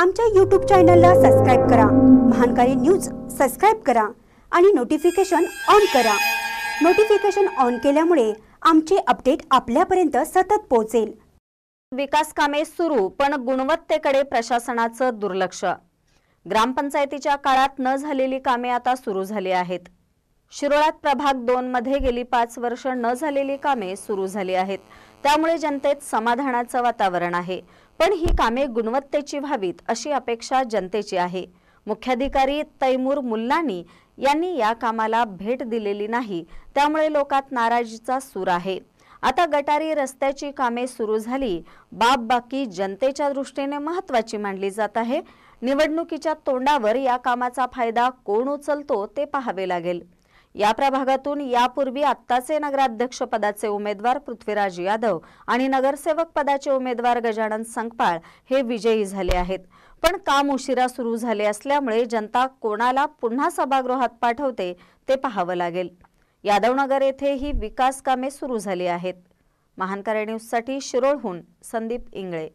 आमच्या यूट्यूब चॅनलला सबस्क्राईब करा. महानकारी न्यूज सबस्क्राईब करा आणि नोटिफिकेशन ऑन करा. नोटिफिकेशन ऑन केल्यामुळे आमचे अपडेट आपल्यापर्यंत सतत पोहोचेल. विकास कामे सुरू पण गुणवत्तेकडे प्रशासनाचं दुर्लक्ष. ग्रामपंचायतीच्या काळात न झालेली कामे आता सुरू झाली आहेत. शिरोळात प्रभाग दोन मध्ये गेली पाच वर्ष न झालेली कामे सुरू झाली आहेत. त्यामुळे जनतेत समाधानाचं वातावरण आहे. पण ही कामे गुणवत्तेची व्हावीत अशी अपेक्षा जनतेची आहे. मुख्याधिकारी तैमूर मुल्लानी यांनी या कामाला भेट दिलेली नाही त्यामुळे लोकात नाराजीचा सूर आहे. आता गटारी रस्त्याची कामे सुरू झाली बाब बाकी जनतेच्या दृष्टीने महत्वाची मानली जात आहे. निवडणुकीच्या तोंडावर या कामाचा फायदा कोण उचलतो ते पाहावे लागेल. या प्रभागातून यापूर्वी आत्ताचे नगराध्यक्ष पदाचे उमेदवार पृथ्वीराज यादव आणि नगरसेवक पदाचे उमेदवार गजानन संकपाळ हे विजयी झाले आहेत. पण काम उशिरा सुरू झाले असल्यामुळे जनता कोणाला पुन्हा सभागृहात पाठवते ते पाहावं लागेल. यादवनगर येथे ही विकास कामे सुरू झाली आहेत. महानकरे न्यूजसाठी शिरोळहून संदीप इंगळे.